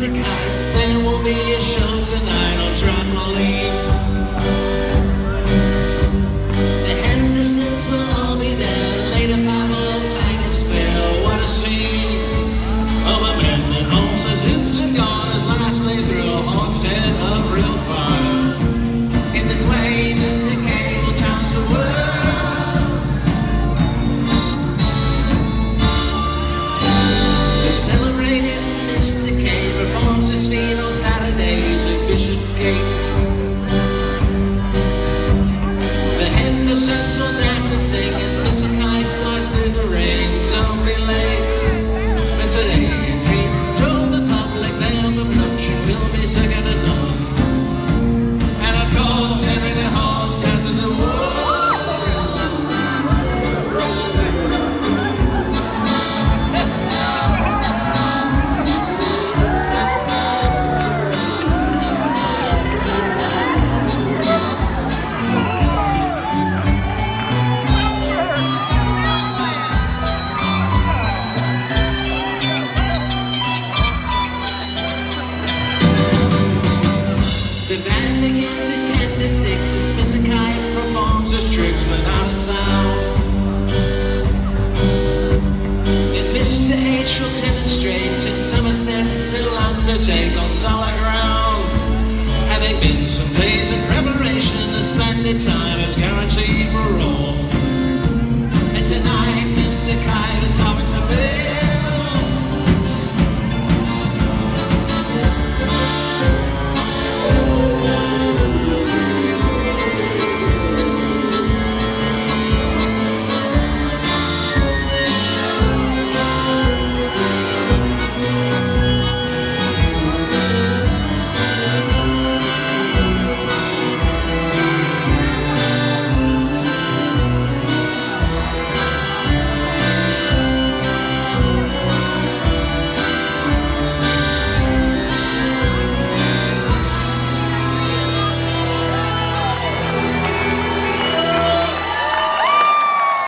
Mr. Kite. There will be a show tonight on trampoline. Sing The band begins at 10 to 6 as Mr. Kite performs his tricks without a sound. And Mr. H will demonstrate in Somerset's he'll undertake on solid ground. Having been some days in preparation, a splendid time is guaranteed.